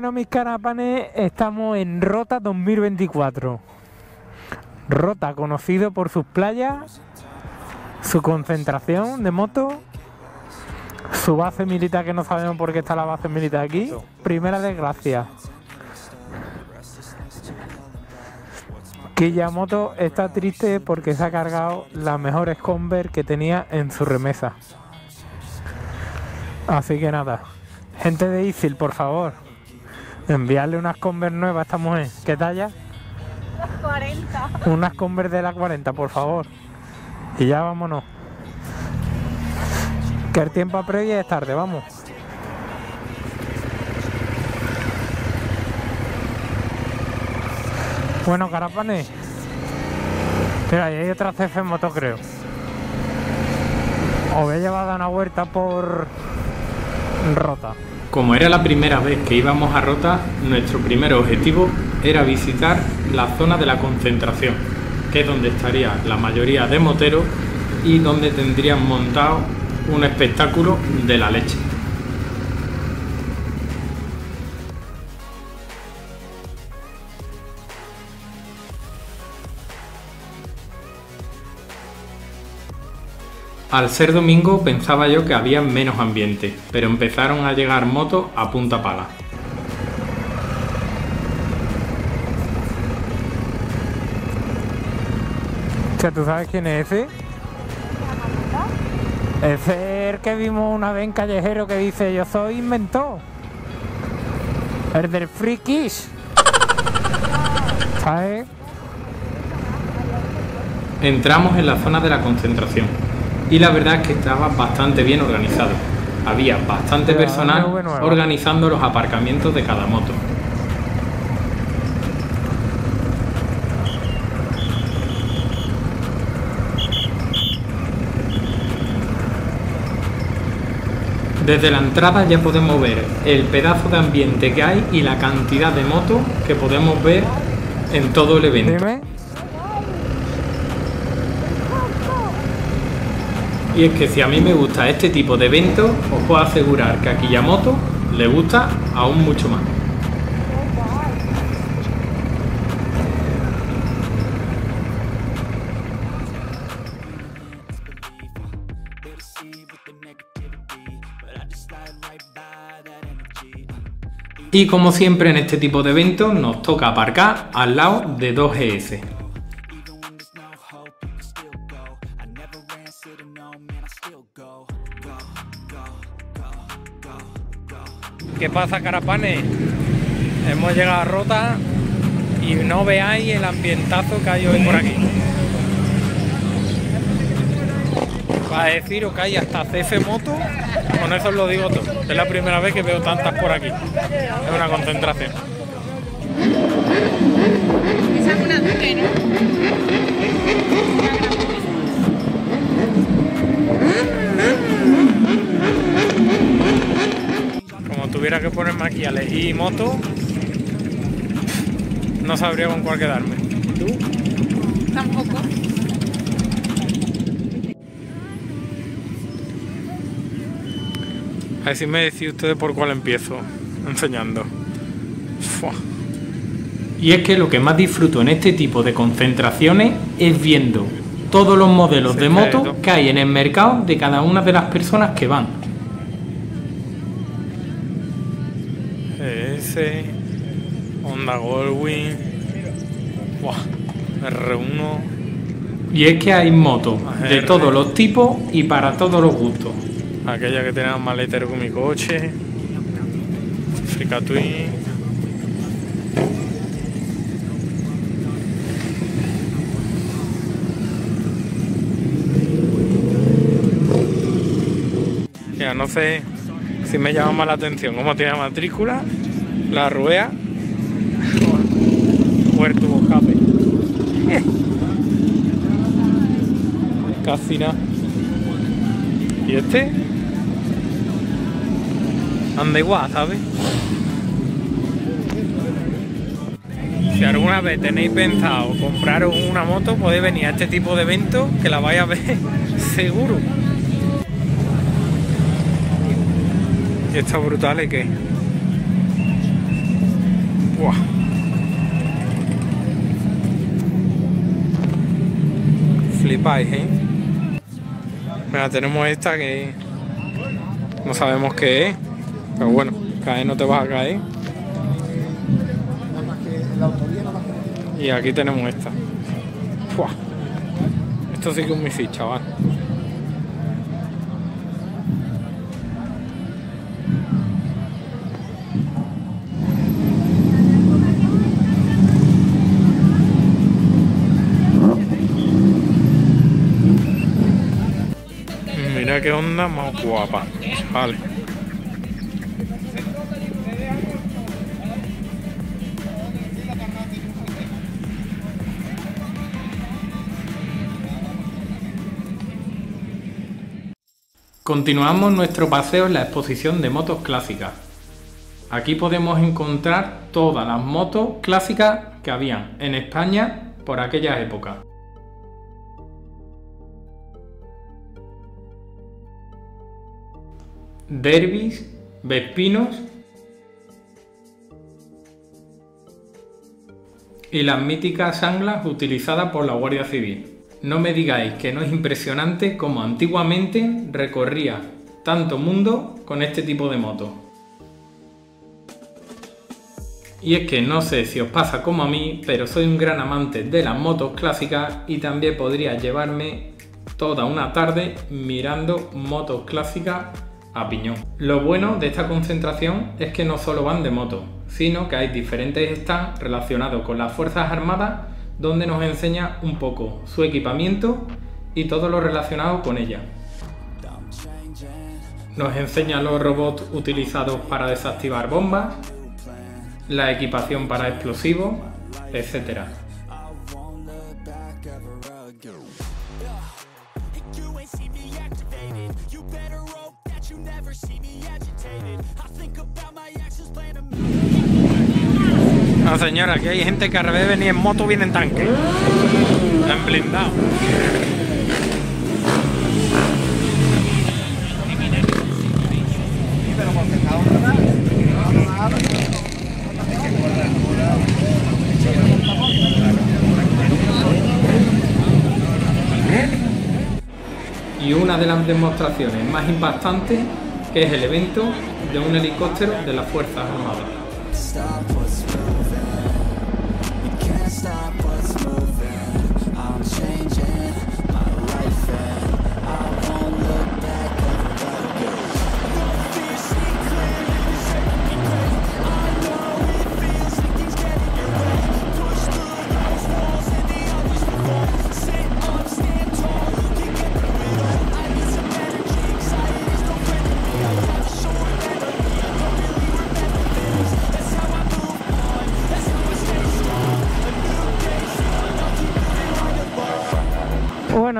Bueno, mis carapanes, estamos en Rota 2024. Rota, conocido por sus playas, su concentración de moto, su base militar, que no sabemos por qué está la base militar aquí. Primera desgracia. Kiyamoto está triste porque se ha cargado las mejores Converse que tenía en su remesa. Así que nada. Gente de Isil, por favor. Enviarle unas Converse nuevas a esta mujer. ¿Qué talla? Las 40. Unas Converse de la 40, por favor. Y ya vámonos. Que el tiempo aprevia es tarde, vamos. Bueno, carapanes. Mira, ahí hay otra CF moto, creo. Os voy a llevar a dar una vuelta por Rota. Como era la primera vez que íbamos a Rota, nuestro primer objetivo era visitar la zona de la concentración, que es donde estaría la mayoría de moteros y donde tendrían montado un espectáculo de la leche. Al ser domingo pensaba yo que había menos ambiente, pero empezaron a llegar motos a punta pala. O sea, ¿tú sabes quién es ese? Ese es el que vimos una vez en Callejero que dice yo soy inventor. El del Free Kiss. ¿Sabes? Entramos en la zona de la concentración y la verdad es que estaba bastante bien organizado. Había bastante personal organizando los aparcamientos de cada moto. Desde la entrada ya podemos ver el pedazo de ambiente que hay y la cantidad de motos que podemos ver en todo el evento. Y es que si a mí me gusta este tipo de eventos, os puedo asegurar que a Kiyamoto le gusta aún mucho más. Y como siempre en este tipo de eventos nos toca aparcar al lado de dos GS. ¿Qué pasa, carapanes? Hemos llegado a Rota y no veáis el ambientazo que hay hoy por aquí. Para deciros que hay hasta CF Moto, con eso os lo digo todo. Es la primera vez que veo tantas por aquí. Es una concentración. Es una duque, ¿no? Como tuviera que ponerme aquí a elegir moto, no sabría con cuál quedarme. Tampoco. A ver si me decís ustedes por cuál empiezo enseñando. Fua. Y es que lo que más disfruto en este tipo de concentraciones es viendo todos los modelos de moto que hay en el mercado de cada una de las personas que van. Ese, Honda Goldwing, Buah, R1, Y es que hay motos de todos los tipos y para todos los gustos. aquella que tenía más maletero que mi coche, Africa Twin. Ya no sé si me llama más la atención cómo tiene la matrícula, la rueda o el tubo escape. Casi nada. ¿Y este? Anda igual, ¿sabes? Si alguna vez tenéis pensado compraros una moto, podéis venir a este tipo de eventos que la vais a ver seguro. Y está brutal, ¿y qué? Buah. Flipáis, ¿eh? Mira, tenemos esta que no sabemos qué es, pero bueno, caer no te vas a caer. Y aquí tenemos esta. Esto sí que es un misil, chaval. Qué onda más guapa. Continuamos nuestro paseo en la exposición de motos clásicas. Aquí podemos encontrar todas las motos clásicas que habían en España por aquella época. Derbis, Vespinos y las míticas anglas utilizadas por la Guardia Civil. No me digáis que no es impresionante como antiguamente recorría tanto mundo con este tipo de moto. Y es que no sé si os pasa como a mí, pero soy un gran amante de las motos clásicas y también podría llevarme toda una tarde mirando motos clásicas a piñón. Lo bueno de esta concentración es que no solo van de moto, sino que hay diferentes stands relacionados con las Fuerzas Armadas donde nos enseña un poco su equipamiento y todo lo relacionado con ella. Nos enseña los robots utilizados para desactivar bombas, la equipación para explosivos, etc. No señora, aquí hay gente que al revés ni en moto viene en tanque. Están blindados. Y una de las demostraciones más impactantes que es el evento de un helicóptero de las Fuerzas Armadas.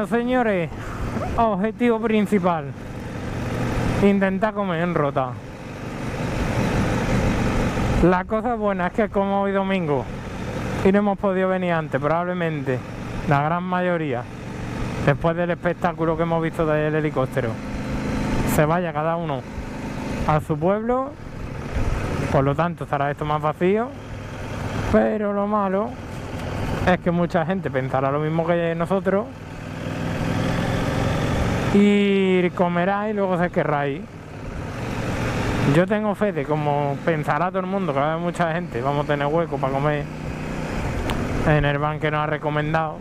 Bueno, señores, objetivo principal. Intentar comer en rota. La cosa buena es que como hoy domingo y no hemos podido venir antes, probablemente, la gran mayoría, después del espectáculo que hemos visto del helicóptero, se vaya cada uno a su pueblo, por lo tanto estará esto más vacío, pero lo malo es que mucha gente pensará lo mismo que nosotros y comerá y luego se querrá ir. Yo tengo fe de como pensará todo el mundo, que va a mucha gente, vamos a tener hueco para comer en el ban que nos ha recomendado.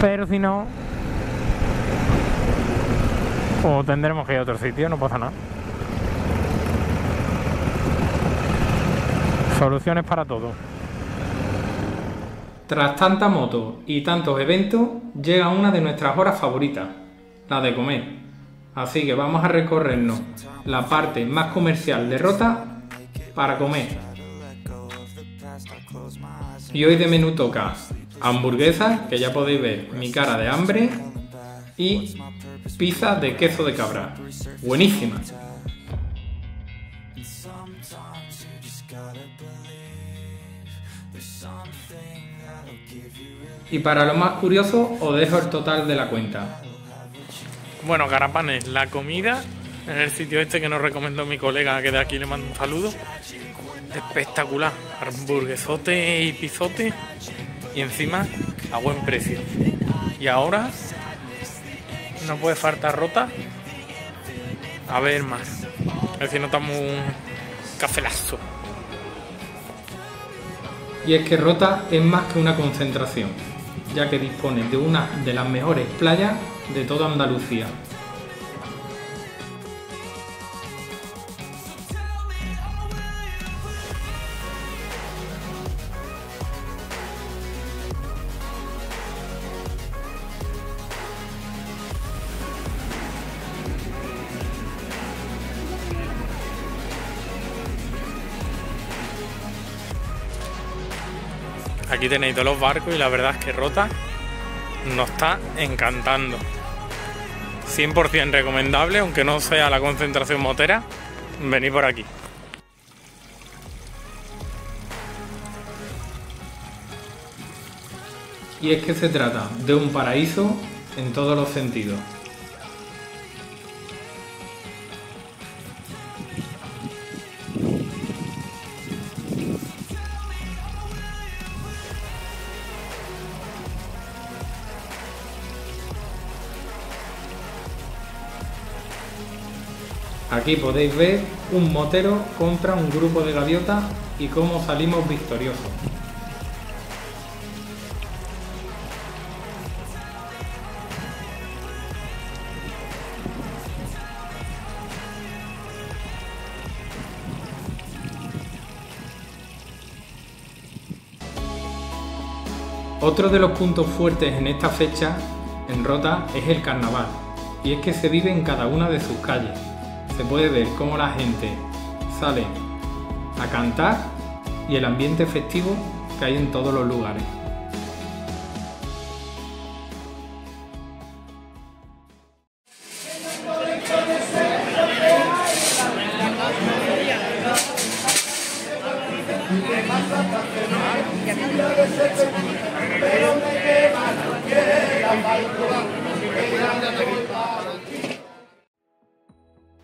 Pero si no, o tendremos que ir a otro sitio, no pasa nada. Soluciones para todo. Tras tanta moto y tantos eventos, llega una de nuestras horas favoritas, la de comer. Así que vamos a recorrernos la parte más comercial de Rota para comer. Y hoy de menú toca hamburguesas, que ya podéis ver mi cara de hambre, y pizza de queso de cabra. Buenísima. Y para lo más curioso, os dejo el total de la cuenta. Bueno, Carapanes, la comida en el sitio este que nos recomendó mi colega, que de aquí le mando un saludo. Espectacular, hamburguesote y pizote y encima a buen precio. Y ahora no puede faltar rota. A ver más. A ver si notamos un cafelazo. Y es que Rota es más que una concentración, ya que dispone de una de las mejores playas de toda Andalucía. Aquí tenéis todos los barcos y la verdad es que Rota nos está encantando. 100% recomendable, aunque no sea la concentración motera, venid por aquí. Y es que se trata de un paraíso en todos los sentidos. Aquí podéis ver un motero contra un grupo de gaviotas y cómo salimos victoriosos. Otro de los puntos fuertes en esta fecha en Rota es el carnaval, y es que se vive en cada una de sus calles. Se puede ver cómo la gente sale a cantar y el ambiente festivo que hay en todos los lugares.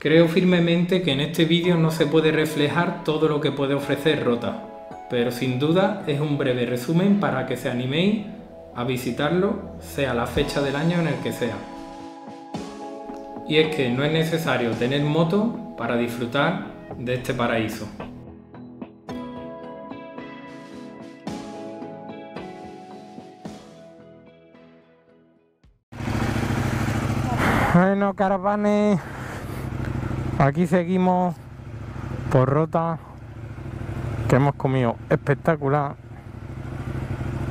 Creo firmemente que en este vídeo no se puede reflejar todo lo que puede ofrecer Rota, pero sin duda es un breve resumen para que se animéis a visitarlo, sea la fecha del año en el que sea. Y es que no es necesario tener moto para disfrutar de este paraíso. Bueno, caravanes, aquí seguimos por Rota, que hemos comido espectacular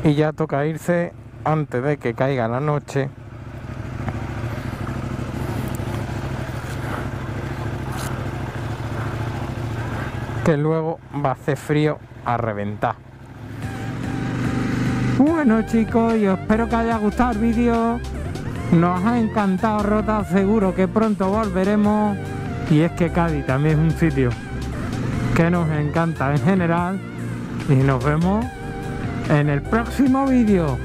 y ya toca irse antes de que caiga la noche. Que luego va a hacer frío a reventar. Bueno chicos, yo espero que haya gustado el vídeo. Nos ha encantado Rota, seguro que pronto volveremos. Y es que Cádiz también es un sitio que nos encanta en general. Y nos vemos en el próximo vídeo.